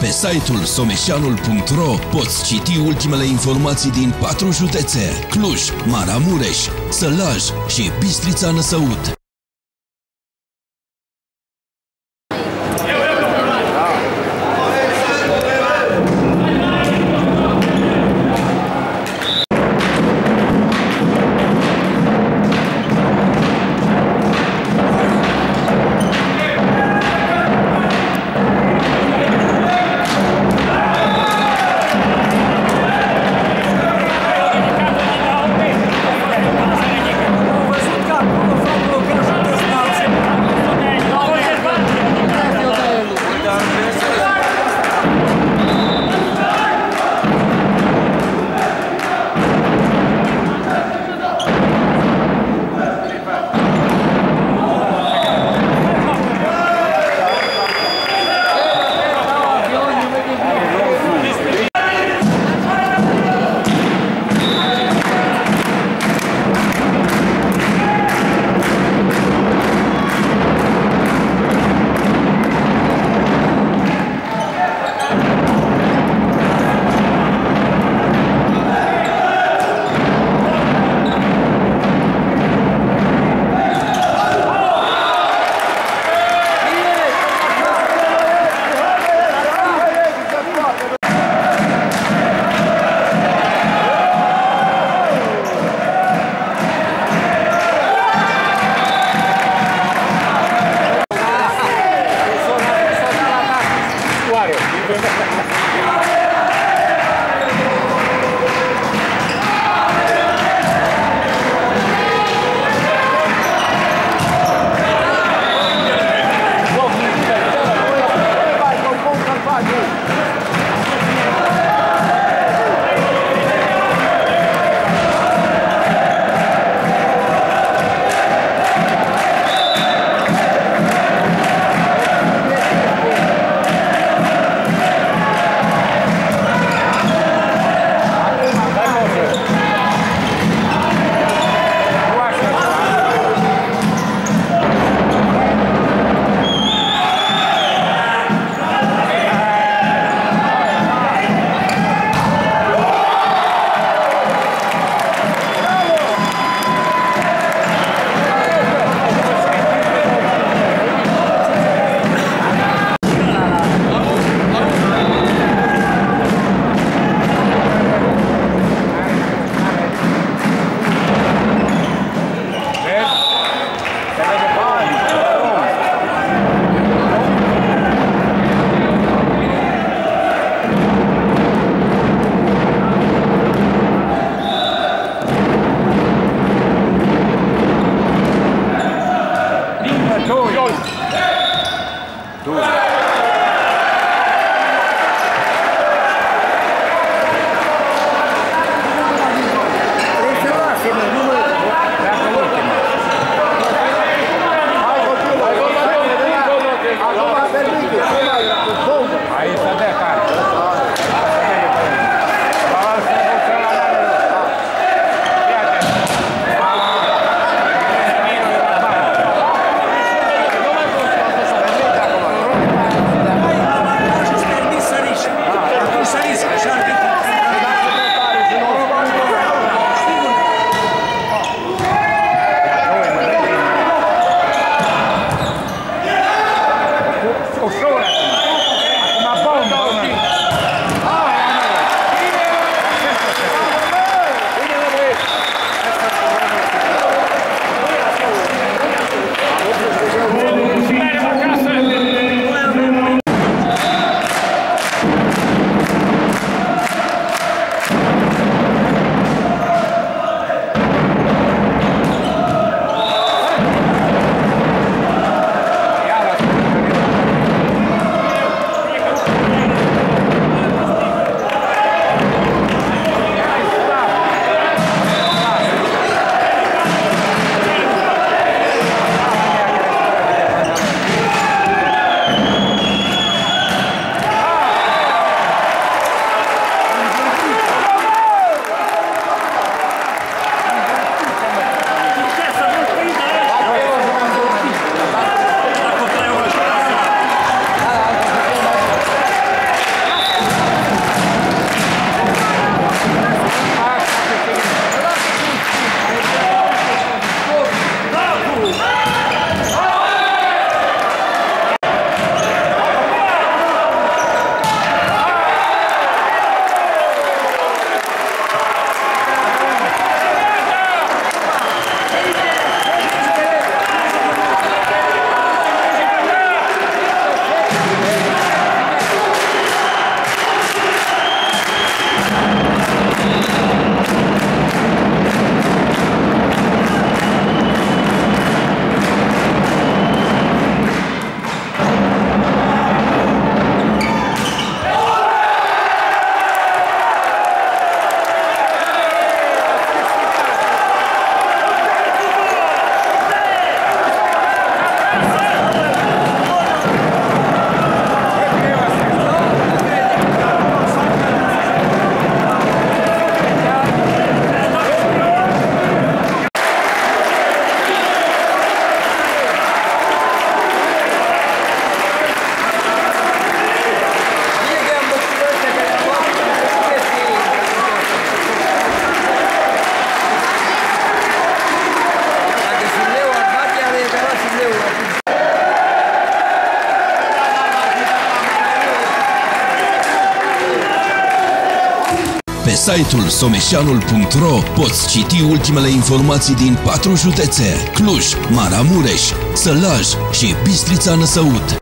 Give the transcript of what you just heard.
Pe site-ul someșanul.ro poți citi ultimele informații din patru județe, Cluj, Maramureș, Sălaj și Bistrița Năsăud. Dooley. Dooley. Site-ul someșanul.ro poți citi ultimele informații din patru județe Cluj, Maramureș, Sălaj și Bistrița Năsăud.